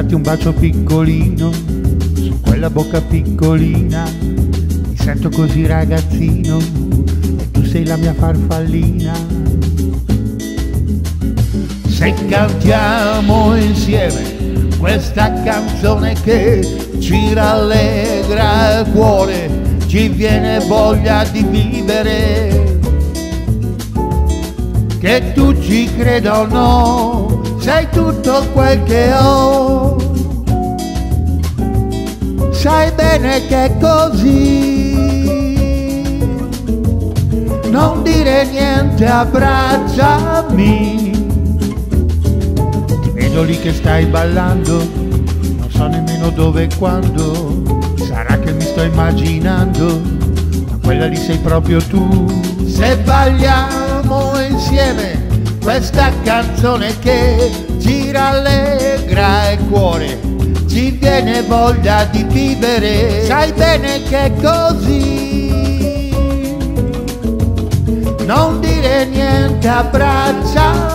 darti un bacio piccolino su quella bocca piccolina. Mi sento così ragazzino e tu sei la mia farfallina. Se cantiamo insieme questa canzone che ci rallegra il cuore, ci viene voglia di vivere. Che tu ci creda o no, sei tutto quel che ho. Sai bene che è così. Non dire niente, abbracciami. Ti vedo lì che stai ballando, non so nemmeno dove e quando. Sarà che mi sto immaginando, ma quella lì sei proprio tu. Se insieme questa canzone che ci rallegra il cuore, ci viene voglia di vivere, sai bene che è così. Non dire niente, abbracciami.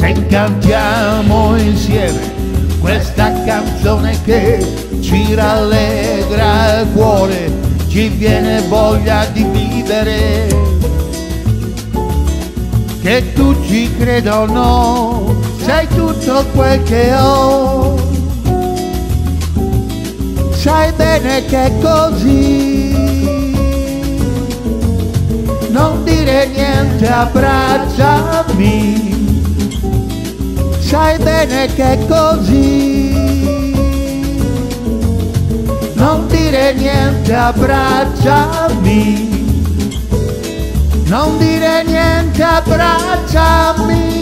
Se cantiamo insieme questa canzone che ci rallegra il cuore, ci viene voglia di vivere. Che tu ci creda o no, sei tutto quel che ho. Sai bene che è così. Non dire niente, abbracciami. Sai bene che è così. Non dire niente, abbracciami. Non dire niente, abbracciami.